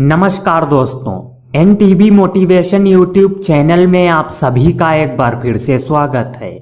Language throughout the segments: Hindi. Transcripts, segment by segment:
नमस्कार दोस्तों N TV motivation YouTube channel में आप सभी का एक बार फिर से स्वागत है।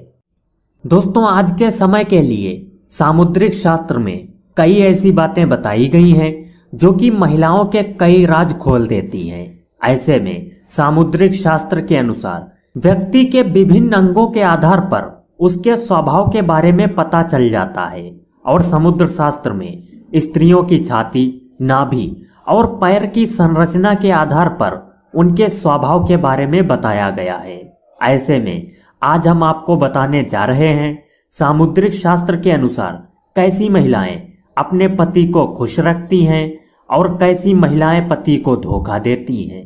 दोस्तों, आज के समय के लिए सामुद्रिक शास्त्र में कई ऐसी बातें बताई गई हैं जो कि महिलाओं के कई राज खोल देती हैं। ऐसे में सामुद्रिक शास्त्र के अनुसार व्यक्ति के विभिन्न अंगों के आधार पर उसके स्वभाव के बारे में पता चल जाता है और समुद्र शास्त्र में स्त्रियों की छाती नाभि और पैर की संरचना के आधार पर उनके स्वभाव के बारे में बताया गया है। ऐसे में, आज हम आपको बताने जा रहे हैं सामुद्रिक शास्त्र के अनुसार कैसी महिलाएँ अपने पति को खुश रखती हैं और कैसी महिलाएँ पति को धोखा देती हैं।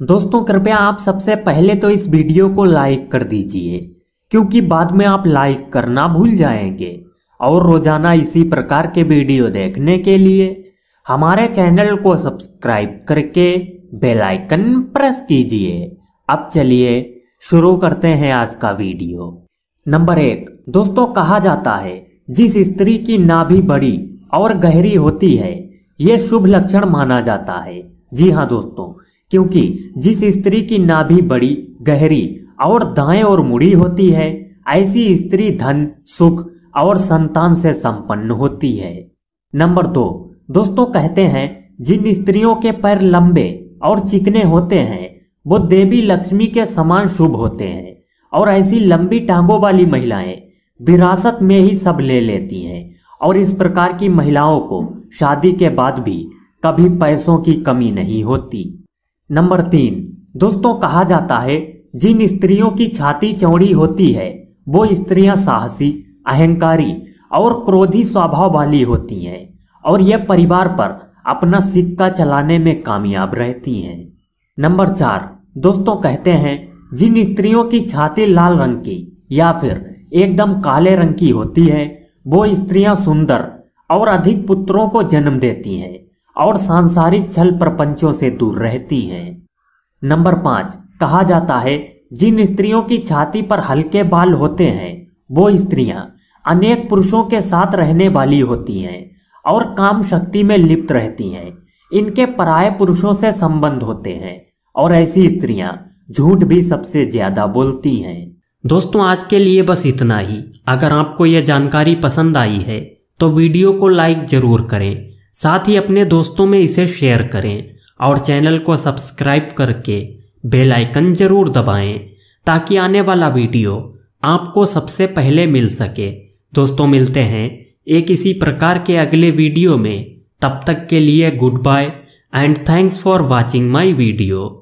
दोस्तों, कृपया आप सबसे पहले तो इस वीडियो को लाइक कर दीजिए, क्योंकि बाद में आप लाइक करना भूल जाएँगे। और रोज़ाना इसी प्रकार के वीडियो देखने के लिए हमारे चैनल को सब्सक्राइब करके बेल आइकन प्रेस कीजिए। अब चलिए शुरू करते हैं आज का वीडियो। नंबर एक, दोस्तों कहा जाता है, जिस स्त्री की नाभि बड़ी और गहरी होती है यह शुभ लक्षण माना जाता है। जी हाँ दोस्तों, क्योंकि जिस स्त्री की नाभि बड़ी, गहरी और दाएँ और मुड़ी होती है, ऐसी स्त्री धन, सुख और संतान से संपन्न होती है। नंबर दो दोस्तों कहते हैं, जिन स्त्रियों के पैर लंबे और चिकने होते हैं, वो देवी लक्ष्मी के समान शुभ होते हैं और ऐसी लंबी टांगों वाली महिलाएँ विरासत में ही सब ले लेती हैं और इस प्रकार की महिलाओं को शादी के बाद भी कभी पैसों की कमी नहीं होती। नंबर तीन, दोस्तों कहा जाता है, जिन स्त्रियों की छाती चौड़ी होती है, वो स्त्रियाँ साहसी, अहंकारी और क्रोधी स्वभाव वाली होती हैं। और यह परिवार पर अपना सिक्का चलाने में कामयाब रहती हैं। नंबर चार, दोस्तों कहते हैं, जिन स्त्रियों की छाती लाल रंग की या फिर एकदम काले रंग की होती है, वो स्त्रियाँ सुंदर और अधिक पुत्रों को जन्म देती हैं और सांसारिक छल प्रपंचों से दूर रहती हैं। नंबर पाँच, कहा जाता है, जिन स्त्रियों की छाती पर हल्के बाल होते हैं, वो स्त्रियाँ अनेक पुरुषों के साथ रहने वाली होती हैं। और काम शक्ति में लिप्त रहती हैं। इनके पराय पुरुषों से संबंध होते हैं और ऐसी स्त्रियाँ झूठ भी सबसे ज़्यादा बोलती हैं। दोस्तों, आज के लिए बस इतना ही। अगर आपको यह जानकारी पसंद आई है तो वीडियो को लाइक ज़रूर करें, साथ ही अपने दोस्तों में इसे शेयर करें और चैनल को सब्सक्राइब करके बेल आइकन ज़रूर दबाएँ, ताकि आने वाला वीडियो आपको सबसे पहले मिल सके। दोस्तों, मिलते हैं एक इसी प्रकार के अगले वीडियो में, तब तक के लिए goodbye and thanks for watching my video